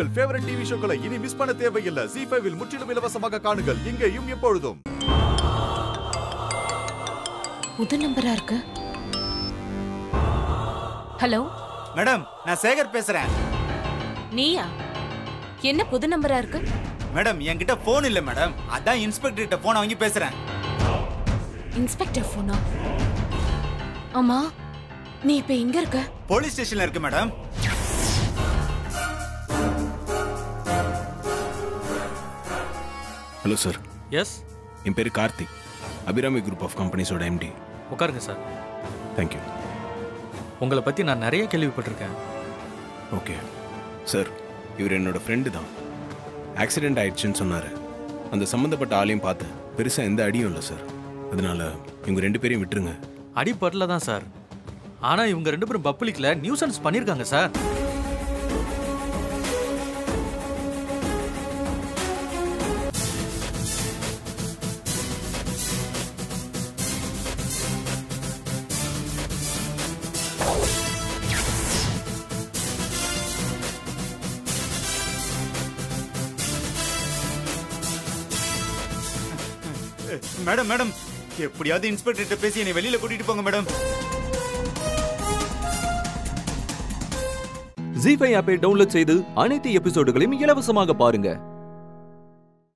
உங்கள் favourite TV ஷோக்களை இனி miss பண்ண தேவையில்லை. ஜி ஃபைவில் முற்றிலும் இலவசமாக காணுங்கள். இங்கேயும் எப்பொழுதும். புது நம்பரா இருக்கு? ஹலோ? மேடம் நான் சேகர் பேசுறேன். நீயா? என்ன புது நம்பரா இருக்கு? மேடம் என்கிட்ட போன் இல்ல மேடம். அதான் இன்ஸ்பெக்டர் கிட்ட போன் வாங்கி பேசுறேன். இன்ஸ்பெக்டர் போனா ஆமா நீ இப்ப எங்க இருக்க? போலீஸ் ஸ்டேஷன்ல இருக்கு மேடம். ஹலோ சார் எஸ் என் பேர் கார்த்திக் அபிராமி குரூப் ஆஃப் கம்பெனிஸோட எம்டி உட்காருங்க சார் தேங்க்யூ உங்களை பற்றி நான் நிறைய கேள்விப்பட்டிருக்கேன். ஓகே சார் இவர் என்னோட ஃப்ரெண்டு தான். ஆக்சிடென்ட் ஆயிடுச்சுன்னு சொன்னார். அந்த சம்மந்தப்பட்ட ஆளையும் பார்த்தேன் பெருசாக எந்த அடியும் இல்லை சார் அதனால இவங்க ரெண்டு பேரையும் விட்டுருங்க. அடிப்படல தான் சார் ஆனால் இவங்க ரெண்டு பேரும் பப்ளிக்கில் நியூசன்ஸ் பண்ணியிருக்காங்க சார் மேடம் மேடம் எப்படியாவது இன்ஸ்பெக்டர்கிட்ட பேசி என்னை வெளியில கூட்டிட்டு போங்க மேடம். ஜி ஃபைவ் ஆப்பை டவுன்லோட் செய்து அனைத்து எபிசோடுகளையும் இலவசமாக பாருங்க.